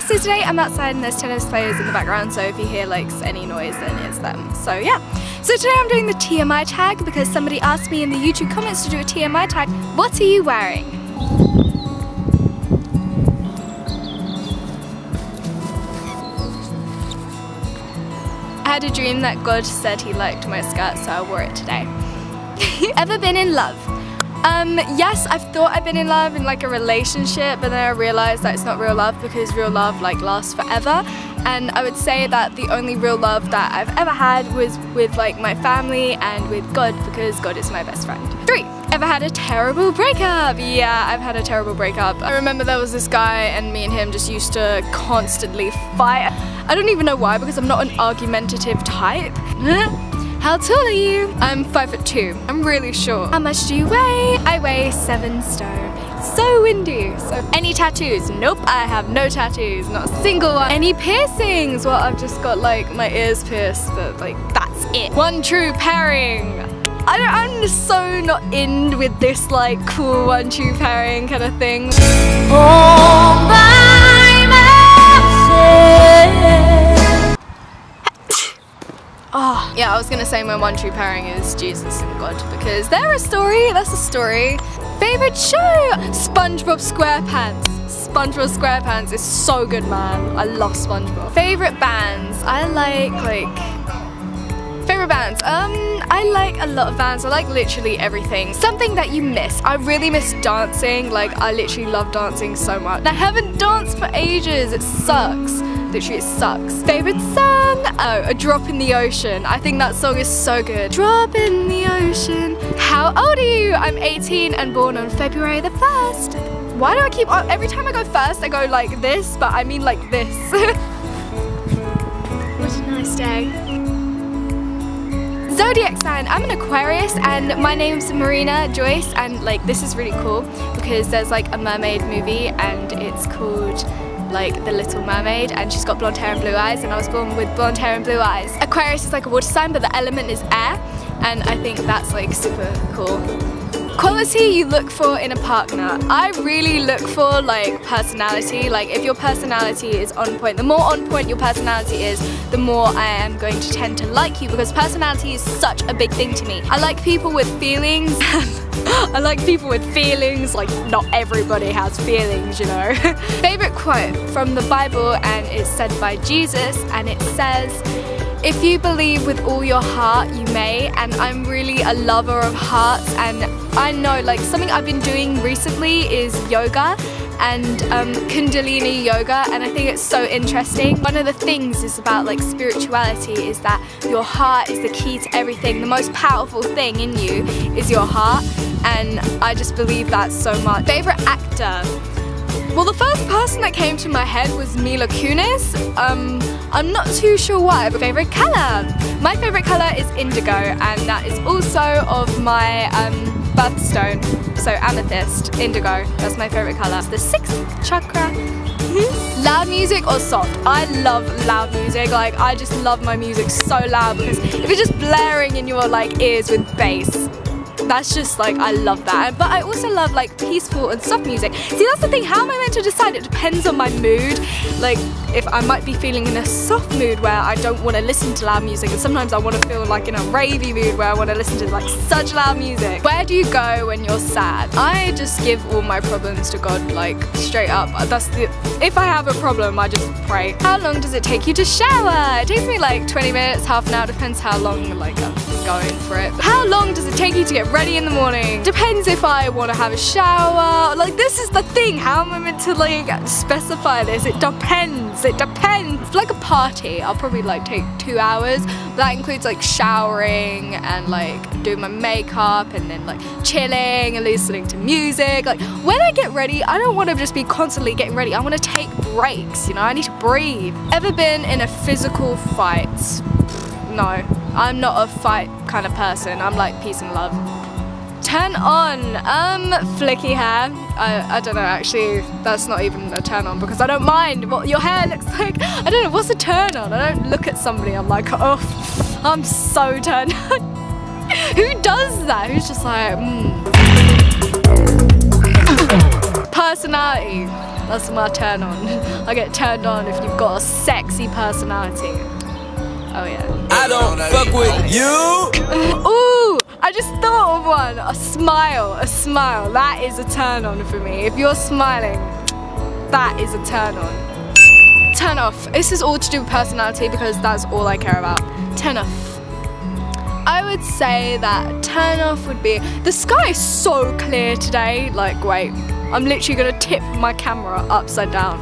so today I'm outside and there's tennis players in the background so if you hear like any noise then it's them. So yeah. So today I'm doing the TMI tag because somebody asked me in the YouTube comments to do a TMI tag. What are you wearing? I had a dream that God said he liked my skirt so I wore it today. Ever been in love? Um, yes, I've thought I've been in love in like a relationship, but then I realized that it's not real love because real love like lasts forever. And I would say that the only real love that I've ever had was with like my family and with God because God is my best friend. Three, ever had a terrible breakup? Yeah, I've had a terrible breakup. I remember there was this guy and me and him just used to constantly fight. I don't even know why because I'm not an argumentative type. How tall are you? I'm five foot two. I'm really short. How much do you weigh? I weigh seven stone. so windy. So any tattoos? Nope, I have no tattoos, not a single one. Any piercings? Well, I've just got like my ears pierced, but like that's it. One true pairing. I don't, I'm so not in with this like cool one true pairing kind of thing. Oh my I was gonna say my one true pairing is Jesus and God because they're a story, that's a story. Favorite show? SpongeBob SquarePants. SpongeBob SquarePants is so good, man. I love SpongeBob. Favorite bands? I like, like, Favorite bands? Um, I like a lot of bands. I like literally everything. Something that you miss. I really miss dancing. Like, I literally love dancing so much. I haven't danced for ages. It sucks. Literally, it sucks. Favorite song? Oh, A Drop in the Ocean. I think that song is so good. Drop in the ocean. How old are you? I'm 18 and born on February the 1st. Why do I keep on, every time I go first, I go like this, but I mean like this. what a nice day. Zodiac sign, I'm an Aquarius and my name's Marina Joyce and like this is really cool because there's like a mermaid movie and it's called like The Little Mermaid and she's got blonde hair and blue eyes and I was born with blonde hair and blue eyes. Aquarius is like a water sign but the element is air and I think that's like super cool. Quality you look for in a partner. I really look for like personality. Like if your personality is on point, the more on point your personality is, the more I am going to tend to like you because personality is such a big thing to me. I like people with feelings. I like people with feelings, like not everybody has feelings, you know. Favorite quote from the Bible and it's said by Jesus and it says, if you believe with all your heart, you may, and I'm really a lover of hearts, and I know like something I've been doing recently is yoga and um, Kundalini yoga and I think it's so interesting. One of the things is about like spirituality is that your heart is the key to everything. The most powerful thing in you is your heart and I just believe that so much. Favorite actor? Well, the first person that came to my head was Mila Kunis. Um, I'm not too sure why, but favorite color? My favorite color is indigo, and that is also of my um, birthstone. So amethyst, indigo, that's my favorite color. It's the sixth chakra. loud music or soft? I love loud music. Like, I just love my music so loud because if it's just blaring in your like ears with bass, that's just like I love that. But I also love like peaceful and soft music. See that's the thing how am I meant to decide? It depends on my mood. Like if I might be feeling in a soft mood where I don't want to listen to loud music and sometimes I want to feel like in a ravey mood where I want to listen to like such loud music. Where do you go when you're sad? I just give all my problems to God like straight up. That's the if I have a problem I just pray. How long does it take you to shower? It takes me like 20 minutes half an hour depends how long like I'm going for it how long does it take you to get ready in the morning. Depends if I want to have a shower. Like this is the thing. How am I meant to like specify this? It depends. It depends. like a party, I'll probably like take two hours. That includes like showering and like doing my makeup and then like chilling and listening to music. Like when I get ready, I don't want to just be constantly getting ready. I want to take breaks, you know, I need to breathe. Ever been in a physical fight? No, I'm not a fight kind of person. I'm like peace and love. Turn on, um, flicky hair. I, I don't know, actually, that's not even a turn on because I don't mind what your hair looks like. I don't know, what's a turn on? I don't look at somebody, I'm like, oh, I'm so turned on. Who does that? Who's just like, hmm. Personality. That's my turn on. I get turned on if you've got a sexy personality. Oh yeah. I don't fuck with you. Ooh, I just thought of one. A smile, a smile. That is a turn on for me. If you're smiling, that is a turn on. Turn off. This is all to do with personality because that's all I care about. Turn off. I would say that turn off would be the sky is so clear today. Like, wait, I'm literally gonna tip my camera upside down.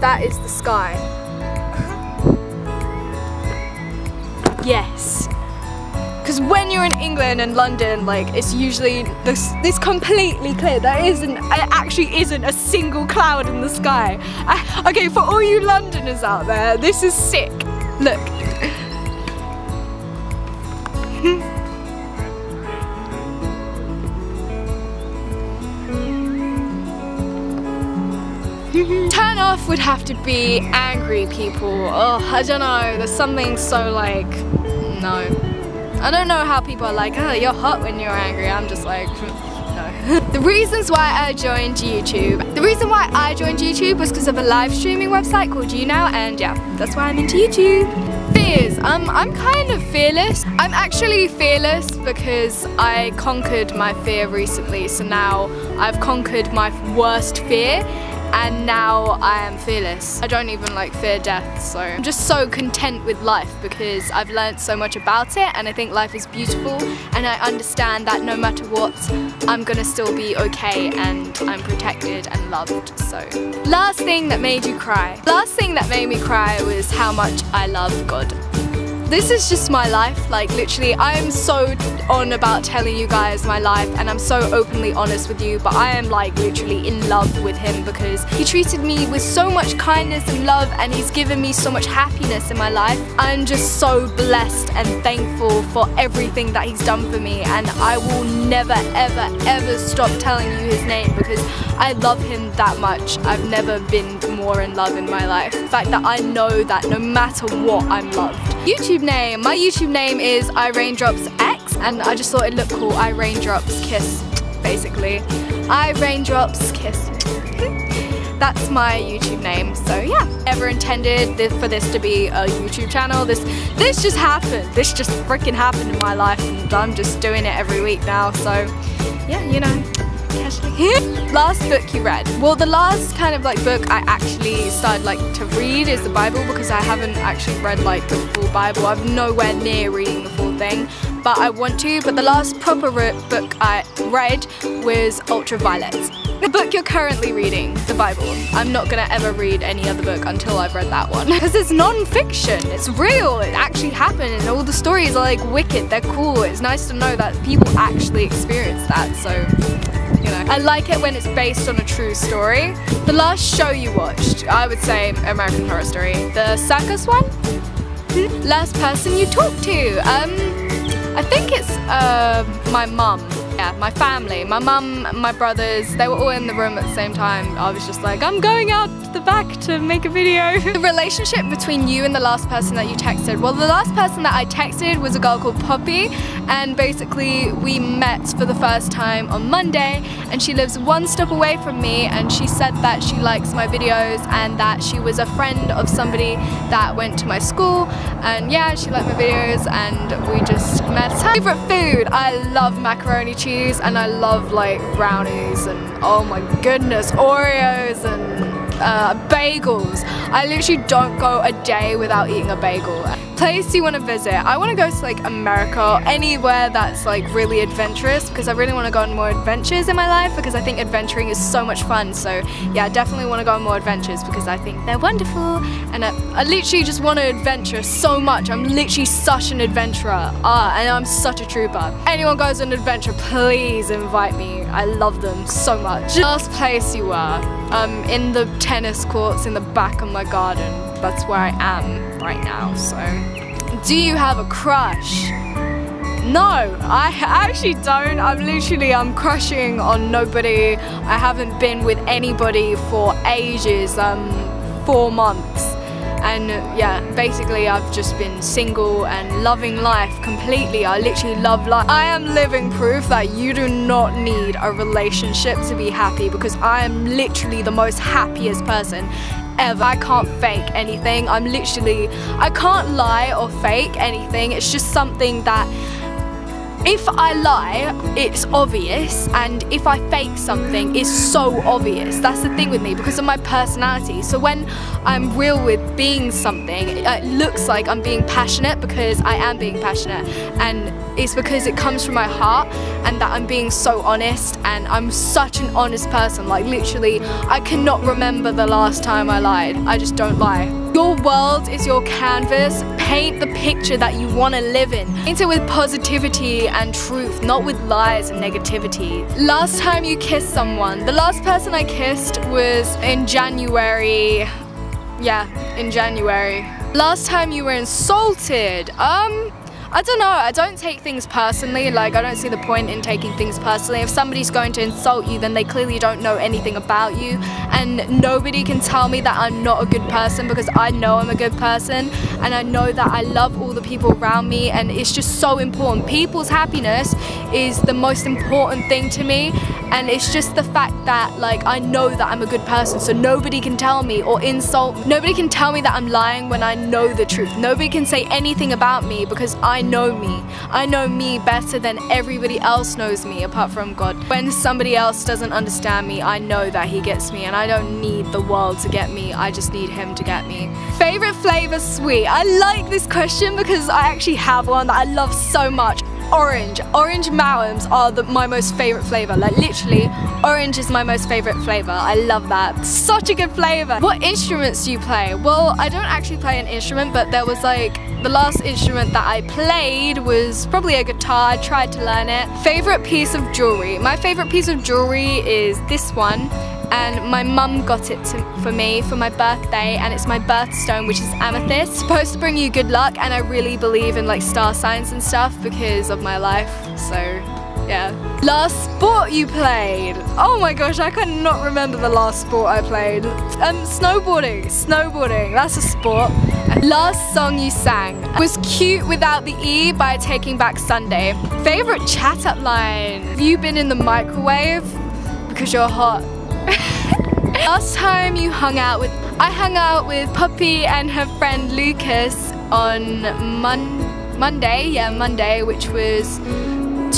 That is the sky. Yes. Because when you're in England and London, like it's usually this this completely clear. There isn't, it actually isn't a single cloud in the sky. I, okay, for all you Londoners out there, this is sick. Look. Turn off would have to be angry people. Oh, I don't know. There's something so like, no. I don't know how people are like, oh, you're hot when you're angry. I'm just like, no. the reasons why I joined YouTube. The reason why I joined YouTube was because of a live streaming website called YouNow, and yeah, that's why I'm into YouTube. Fears. Um, I'm kind of fearless. I'm actually fearless because I conquered my fear recently. So now I've conquered my worst fear and now I am fearless. I don't even like fear death so I'm just so content with life because I've learned so much about it and I think life is beautiful and I understand that no matter what I'm gonna still be okay and I'm protected and loved so. Last thing that made you cry. Last thing that made me cry was how much I love God. This is just my life, like literally I'm so on about telling you guys my life and I'm so openly honest with you but I am like literally in love with him because he treated me with so much kindness and love and he's given me so much happiness in my life. I'm just so blessed and thankful for everything that he's done for me and I will never ever ever stop telling you his name because I love him that much. I've never been more in love in my life. The fact that I know that no matter what I'm loved. YouTube name. My YouTube name is iRaindropsX and I just thought it looked cool. iRaindrops Kiss, basically. iRaindrops Kiss. That's my YouTube name. So yeah, never intended for this to be a YouTube channel. This this just happened. This just freaking happened in my life and I'm just doing it every week now. So yeah, you know, last book you read? Well, the last kind of like book I actually started like to read is the Bible because I haven't actually read like the full Bible. I'm nowhere near reading the full thing, but I want to. But the last proper book I read was Ultraviolet. The book you're currently reading, the Bible. I'm not gonna ever read any other book until I've read that one. Because it's non-fiction, it's real, it actually happened and all the stories are like wicked, they're cool. It's nice to know that people actually experience that, so I like it when it's based on a true story. The last show you watched, I would say American Horror Story. The circus one? Last person you talked to? Um, I think it's uh, my mum. Yeah, my family, my mum, my brothers, they were all in the room at the same time. I was just like, I'm going out the back to make a video. the relationship between you and the last person that you texted. Well, the last person that I texted was a girl called Poppy, and basically we met for the first time on Monday, and she lives one step away from me, and she said that she likes my videos and that she was a friend of somebody that went to my school, and yeah, she liked my videos, and we just met. Favorite food? I love macaroni cheese cheese and I love like brownies and oh my goodness, Oreos and uh, bagels. I literally don't go a day without eating a bagel. Place you want to visit? I want to go to like America or anywhere that's like really adventurous because I really want to go on more adventures in my life because I think adventuring is so much fun. So yeah, I definitely want to go on more adventures because I think they're wonderful and I, I literally just want to adventure so much. I'm literally such an adventurer ah, and I'm such a trooper. Anyone goes on an adventure, please invite me. I love them so much. Last place you were, um, in the tennis courts in the back of my garden. That's where I am right now, so. Do you have a crush? No, I actually don't. I'm literally, I'm crushing on nobody. I haven't been with anybody for ages, um, four months. And yeah, basically I've just been single and loving life completely. I literally love life. I am living proof that you do not need a relationship to be happy because I am literally the most happiest person ever. I can't fake anything. I'm literally, I can't lie or fake anything. It's just something that if I lie, it's obvious, and if I fake something, it's so obvious. That's the thing with me because of my personality. So when I'm real with being something, it looks like I'm being passionate because I am being passionate, and it's because it comes from my heart and that I'm being so honest and I'm such an honest person. Like literally, I cannot remember the last time I lied. I just don't lie. Your world is your canvas. Paint the picture that you want to live in. Paint it with positivity and truth, not with lies and negativity. Last time you kissed someone. The last person I kissed was in January. Yeah, in January. Last time you were insulted. Um, I don't know, I don't take things personally, like I don't see the point in taking things personally. If somebody's going to insult you, then they clearly don't know anything about you and nobody can tell me that I'm not a good person because I know I'm a good person and I know that I love all the people around me and it's just so important. People's happiness is the most important thing to me and it's just the fact that like I know that I'm a good person so nobody can tell me or insult nobody can tell me that I'm lying when I know the truth. Nobody can say anything about me because I know me. I know me better than everybody else knows me apart from God. When somebody else doesn't understand me I know that he gets me and I don't need the world to get me. I just need him to get me. Favorite flavor sweet. I like this question because I actually have one that I love so much orange. Orange Maoams are the, my most favorite flavor. Like literally, orange is my most favorite flavor. I love that. Such a good flavor. What instruments do you play? Well, I don't actually play an instrument, but there was like, the last instrument that I played was probably a guitar. I tried to learn it. Favorite piece of jewelry? My favorite piece of jewelry is this one and my mum got it to, for me for my birthday and it's my birthstone which is amethyst. Supposed to bring you good luck and I really believe in like star signs and stuff because of my life so yeah. Last sport you played? Oh my gosh, I cannot remember the last sport I played. Um, snowboarding. Snowboarding, that's a sport. Last song you sang was Cute Without the E by Taking Back Sunday. Favorite chat up line? Have you been in the microwave? Because you're hot. Last time you hung out with, I hung out with Poppy and her friend Lucas on Mon Monday, yeah Monday, which was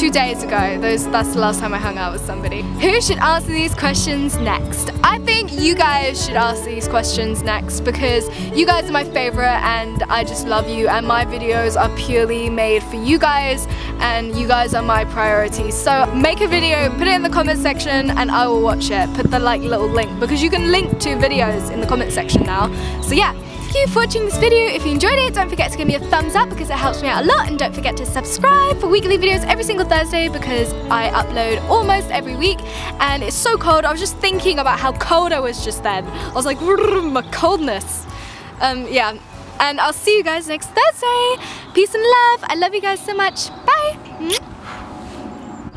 two days ago. Those, that's the last time I hung out with somebody. Who should answer these questions next? I think you guys should ask these questions next because you guys are my favorite and I just love you and my videos are purely made for you guys and you guys are my priority. So make a video, put it in the comment section and I will watch it. Put the like little link because you can link to videos in the comment section now. So yeah, Thank you for watching this video. If you enjoyed it, don't forget to give me a thumbs up because it helps me out a lot. And don't forget to subscribe for weekly videos every single Thursday because I upload almost every week. And it's so cold. I was just thinking about how cold I was just then. I was like, my coldness. Um, yeah. And I'll see you guys next Thursday. Peace and love. I love you guys so much. Bye.